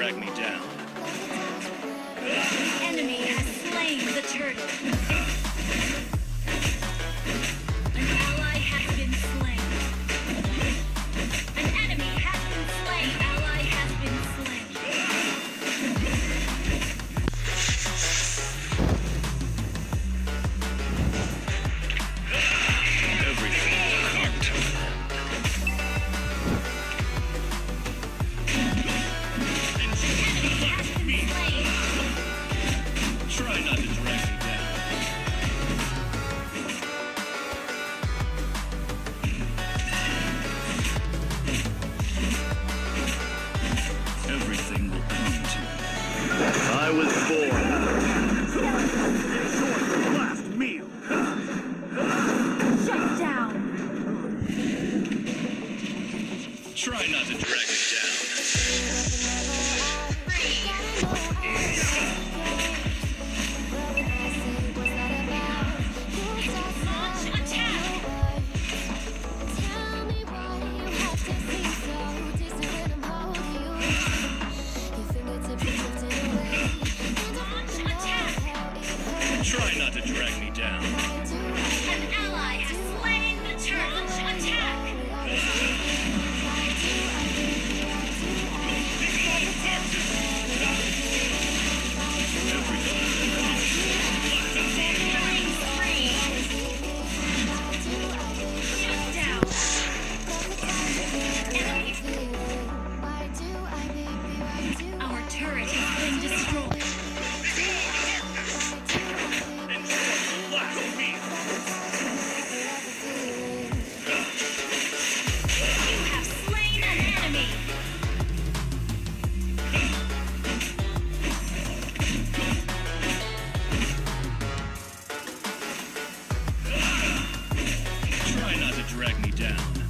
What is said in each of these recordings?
drag me down. Enemy has slain the turtle. I was born. drag me down.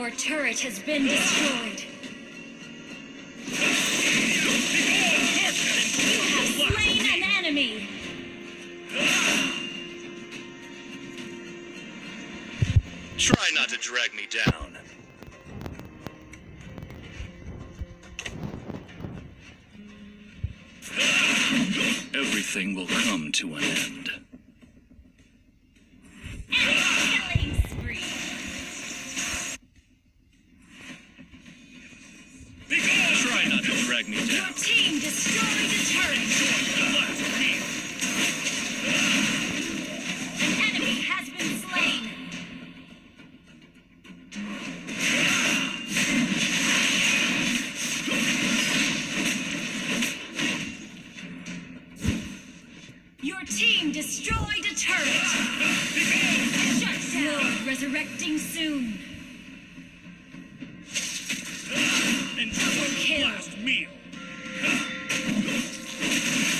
Our turret has been destroyed. You have slain an enemy! Try not to drag me down. Everything will come to an end. Your team destroyed a turret. Shut down. Resurrecting soon. And double kill. Last meal.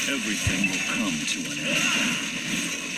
Everything will come to an end.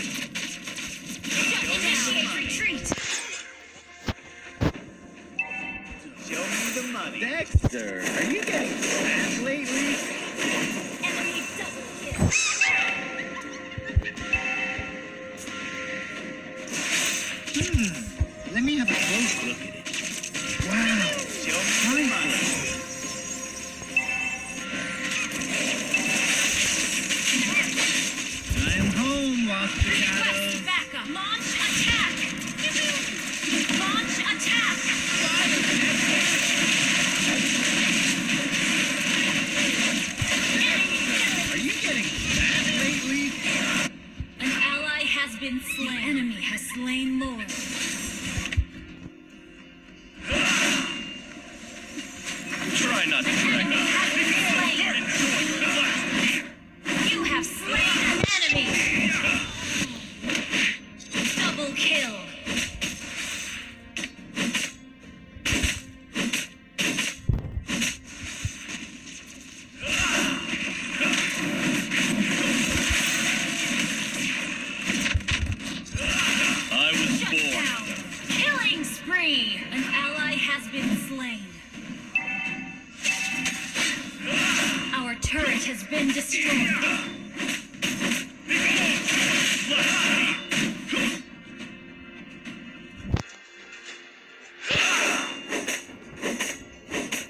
Are you getting fat lately? An ally has been slain. The enemy has slain Lord.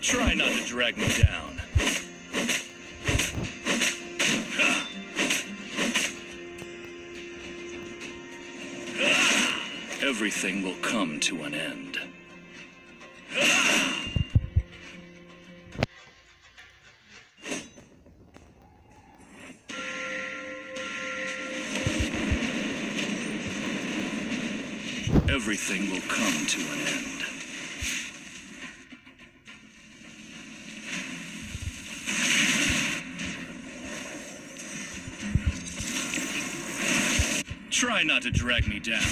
Try not to drag me down. Everything will come to an end. Everything will come to an end. Try not to drag me down.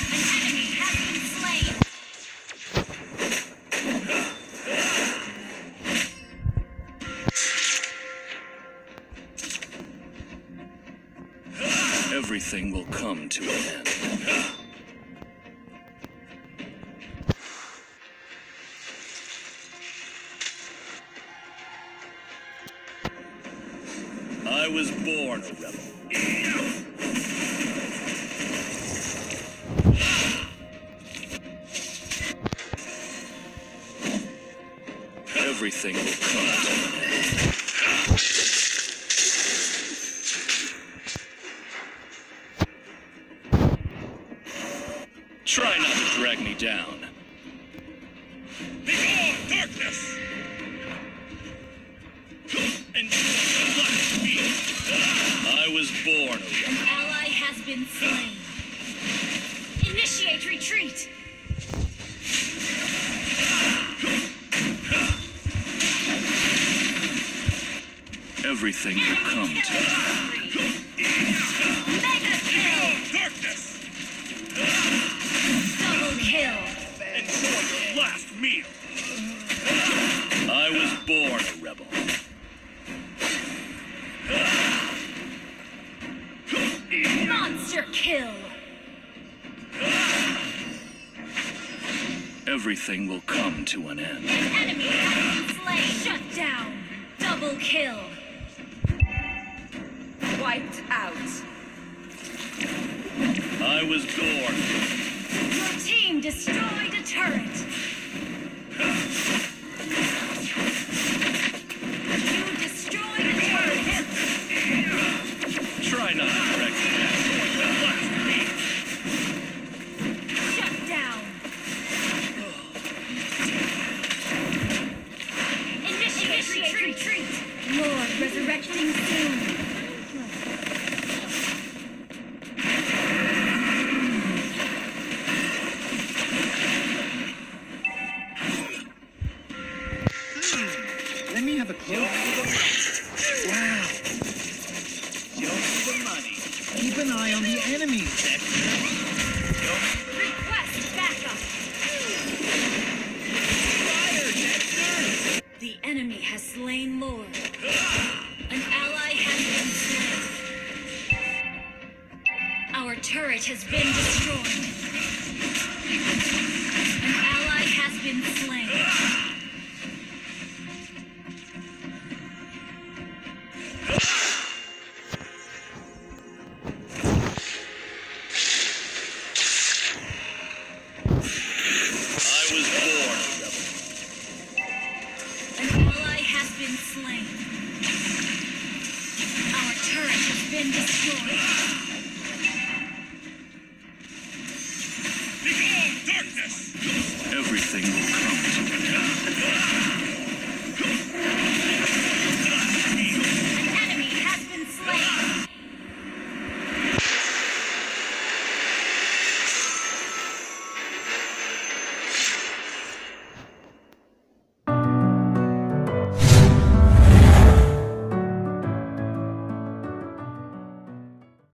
Was born a rebel. Everything will come to an end. Try not to drag me down. Been slain. Initiate retreat. Everything will come to an. Mega kill. Darkness. Double kill. Enjoy your last meal. I was born a rebel. Monster kill. Everything will come to an end. An enemy has been slain. Shut down. Double kill. Wiped out. I was born. Your team destroyed a turret. slain lord. An ally has been slain. Our turret has been